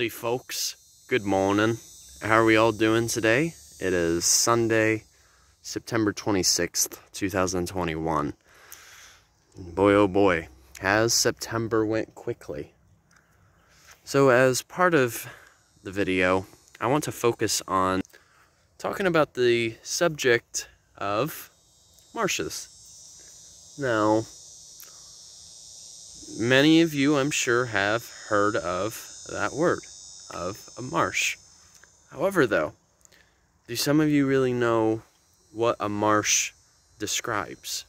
Hey folks, good morning. How are we all doing today? It is Sunday, September 26th, 2021. Boy oh boy, has September went quickly. So as part of the video, I want to focus on talking about the subject of marshes. Now, many of you, I'm sure, have heard of that word, of a marsh. However, though, do some of you really know what a marsh describes?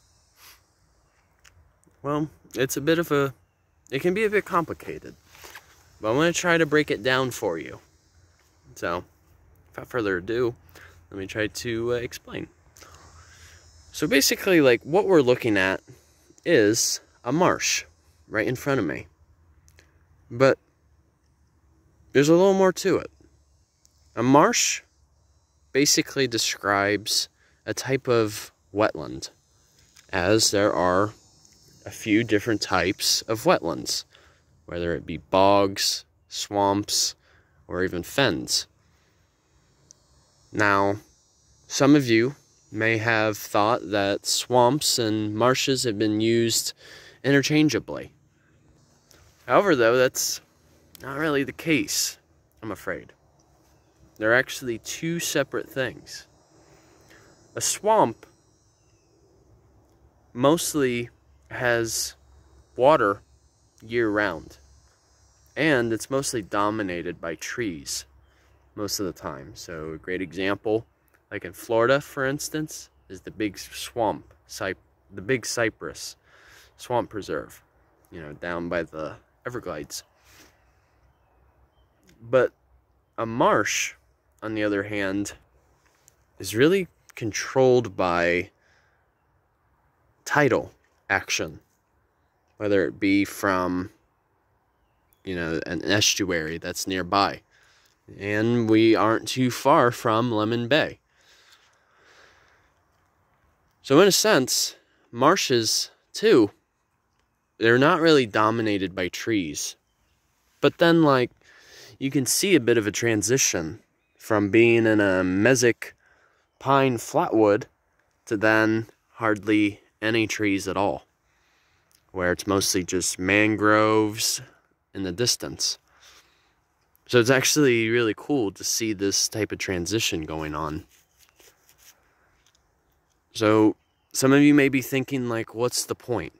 Well, it's a bit of a, it can be a bit complicated, but I'm going to try to break it down for you. So, without further ado, let me try to uh, explain. So basically, like what we're looking at is a marsh right in front of me. But there's a little more to it. A marsh basically describes a type of wetland, as there are a few different types of wetlands, whether it be bogs, swamps, or even fens. Now, some of you may have thought that swamps and marshes have been used interchangeably. However, though, that's not really the case, I'm afraid. They're actually two separate things. A swamp mostly has water year round, and it's mostly dominated by trees most of the time. So, a great example, like in Florida, for instance, is the big swamp, the big cypress swamp preserve, you know, down by the Everglades. But a marsh, on the other hand, is really controlled by tidal action, whether it be from, you know, an estuary that's nearby. And we aren't too far from Lemon Bay. So, in a sense, marshes, too, they're not really dominated by trees. But then, like, you can see a bit of a transition from being in a mesic pine flatwood to then hardly any trees at all, where it's mostly just mangroves in the distance. So it's actually really cool to see this type of transition going on. So some of you may be thinking like what's the point?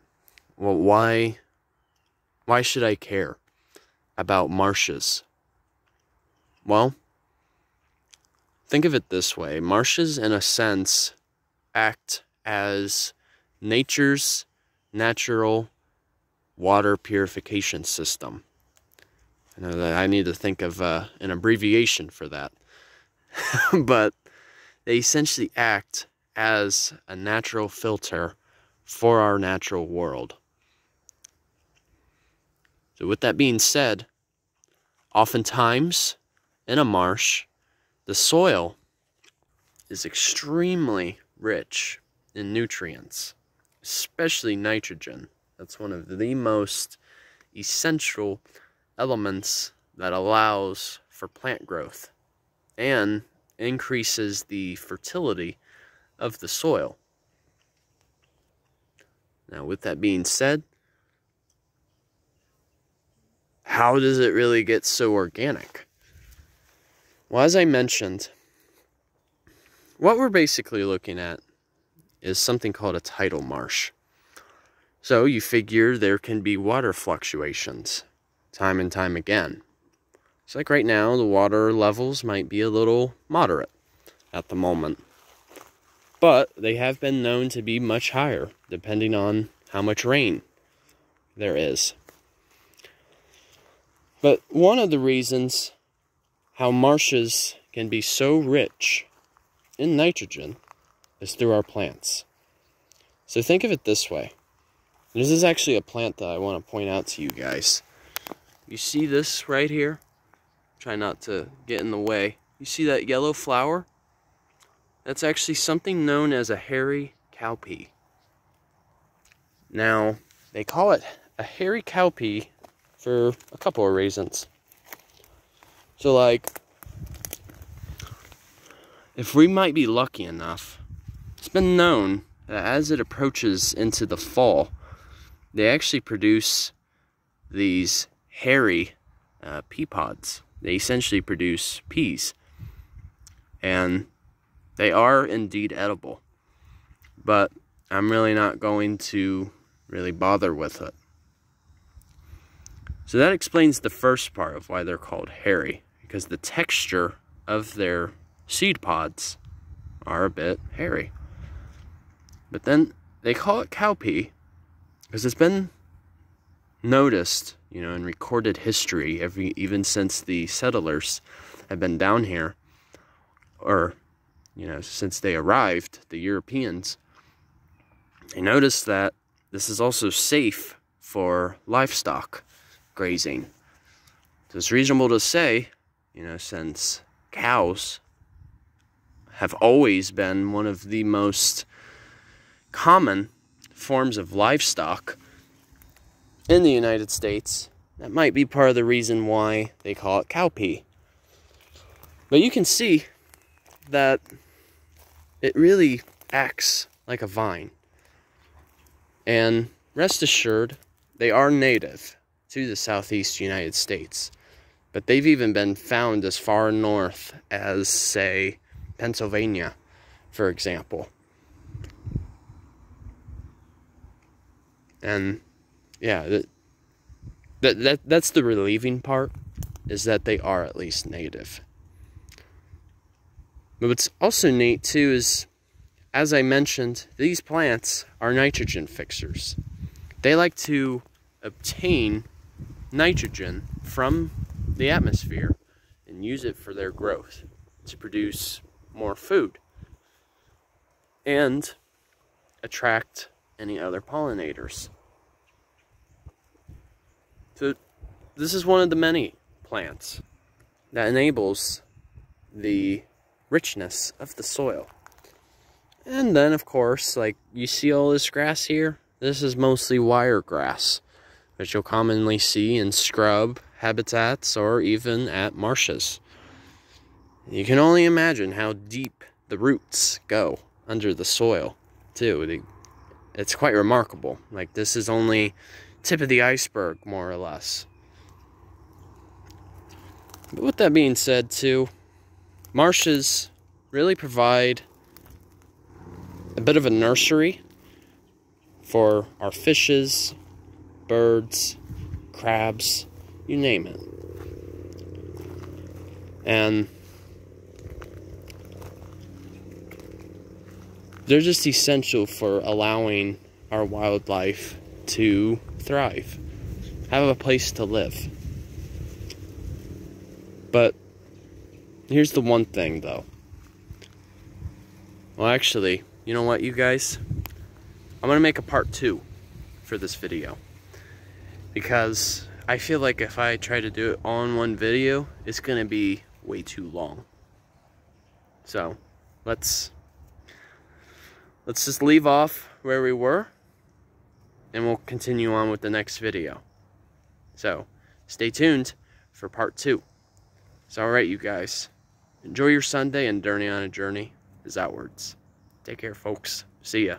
Well, why why should I care about marshes? Well, think of it this way marshes, in a sense, act as nature's natural water purification system. I know that I need to think of uh, an abbreviation for that. but they essentially act as a natural filter for our natural world. So, with that being said, oftentimes in a marsh, the soil is extremely rich in nutrients, especially nitrogen. That's one of the most essential elements that allows for plant growth and increases the fertility of the soil. Now, with that being said, how does it really get so organic? Well, as I mentioned, what we're basically looking at is something called a tidal marsh. So you figure there can be water fluctuations time and time again. It's like right now, the water levels might be a little moderate at the moment. But they have been known to be much higher, depending on how much rain there is. But one of the reasons how marshes can be so rich in nitrogen is through our plants. So think of it this way. This is actually a plant that I want to point out to you guys. You see this right here? Try not to get in the way. You see that yellow flower? That's actually something known as a hairy cowpea. Now, they call it a hairy cowpea for a couple of reasons. So, like, if we might be lucky enough, it's been known that as it approaches into the fall, they actually produce these hairy uh, pea pods. They essentially produce peas. And they are indeed edible. But I'm really not going to really bother with it. So that explains the first part of why they're called hairy, because the texture of their seed pods are a bit hairy. But then they call it cowpea because it's been noticed, you know, in recorded history, every even since the settlers have been down here, or you know, since they arrived, the Europeans, they noticed that this is also safe for livestock grazing. So it's reasonable to say, you know, since cows have always been one of the most common forms of livestock in the United States, that might be part of the reason why they call it cowpea. But you can see that it really acts like a vine. And rest assured, they are native to the southeast United States. But they've even been found as far north as, say, Pennsylvania, for example. And yeah, that, that, that that's the relieving part is that they are at least native. But what's also neat too is as I mentioned, these plants are nitrogen fixers. They like to obtain nitrogen from the atmosphere and use it for their growth to produce more food and attract any other pollinators. So, this is one of the many plants that enables the richness of the soil. And then, of course, like you see all this grass here, this is mostly wiregrass, which you'll commonly see in scrub habitats or even at marshes. You can only imagine how deep the roots go under the soil, too. It's quite remarkable. Like, this is only tip of the iceberg, more or less. But with that being said, too, marshes really provide a bit of a nursery for our fishes, birds, crabs, you name it. And they're just essential for allowing our wildlife to thrive, have a place to live. But here's the one thing though. Well, actually, you know what, you guys? I'm going to make a part two for this video. Because I feel like if I try to do it all in one video, it's going to be way too long. So, let's let's just leave off where we were and we'll continue on with the next video. So, stay tuned for part two. So, alright, you guys. Enjoy your Sunday and Journey on a Journey is outwards. Take care, folks. See ya.